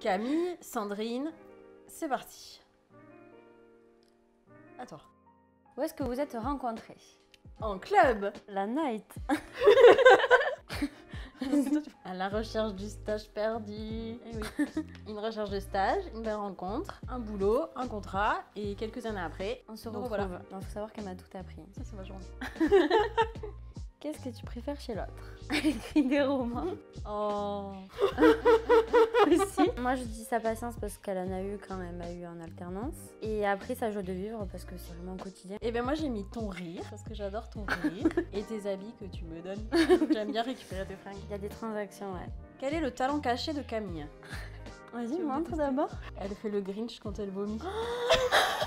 Camille, Sandrine, c'est parti. À toi. Où est-ce que vous êtes rencontrés? En club La night. À la recherche du stage perdu. Eh oui. Une recherche de stage, une belle rencontre, un boulot, un contrat, et quelques années après, On se Donc retrouve. voilà. Il faut savoir qu'elle m'a tout appris. ça c'est ma journée. Qu'est-ce que tu préfères chez l'autre? Elle écrit des romans? Oh. Moi, je dis sa patience parce qu'elle en a eu quand elle m'a eu en alternance. Et après, sa joie de vivre parce que c'est vraiment au quotidien. Et bien moi j'ai mis ton rire, parce que j'adore ton rire, et tes habits que tu me donnes. J'aime bien récupérer tes fringues. Il y a des transactions, ouais. Quel est le talent caché de Camille? Vas-y, montre d'abord. Elle fait le Grinch quand elle vomit.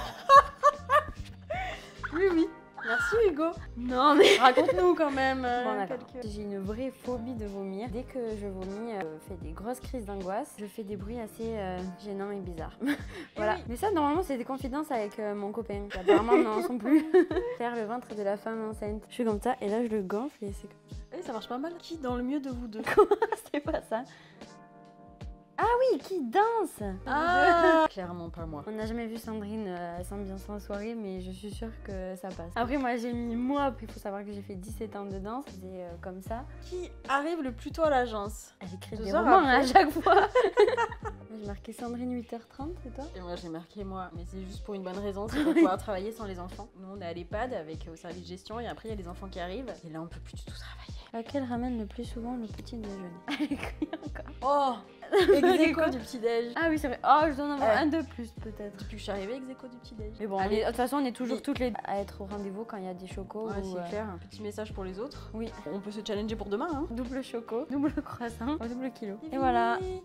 Hugo. Non, mais. Raconte-nous quand même. euh, Bon, d'accord. quelques- J'ai une vraie phobie de vomir. Dès que je vomis, euh, je fais des grosses crises d'angoisse. Je fais des bruits assez euh, gênants et bizarres. voilà. oui. Mais ça, normalement, c'est des confidences avec euh, mon copain. Apparemment, n'en sont plus. Faire le ventre de la femme enceinte. Je suis comme ça et là, je le gonfle et c'est comme Eh, ça marche pas mal. Qui dans le mieux de vous deux? Ça. c'est pas ça. Ah oui, qui danse Ah Clairement pas moi. On n'a jamais vu Sandrine euh, s'ambiancer en soirée, mais je suis sûre que ça passe. Après, moi, j'ai mis moi, après, il faut savoir que j'ai fait 17 ans de danse, c'est euh, comme ça. Qui arrive le plus tôt à l'agence Elle écrit Deux des romans hein, à chaque fois. J'ai marqué Sandrine 8h30, et toi? Et moi j'ai marqué moi, mais c'est juste pour une bonne raison, c'est pour pouvoir travailler sans les enfants. Nous on est à l'EHPAD avec euh, au service gestion et après il y a les enfants qui arrivent et là on peut plus du tout travailler. Laquelle ramène le plus souvent le petit déjeuner? Elle écrit encore. Oh Execo Execo du petit déj. Ah oui, c'est vrai. Oh, je dois en avoir Ouais. un de plus, peut-être. Depuis que je suis arrivée, execo du petit déj. Mais bon, Allez, de toute façon, on est toujours Oui. toutes les à être au rendez-vous quand il y a des chocos. Ouais, ou, c'est euh, clair. Un petit message pour les autres. Oui, On peut se challenger pour demain, hein. double choco, double croissant, double kilo. Et voilà. Fini.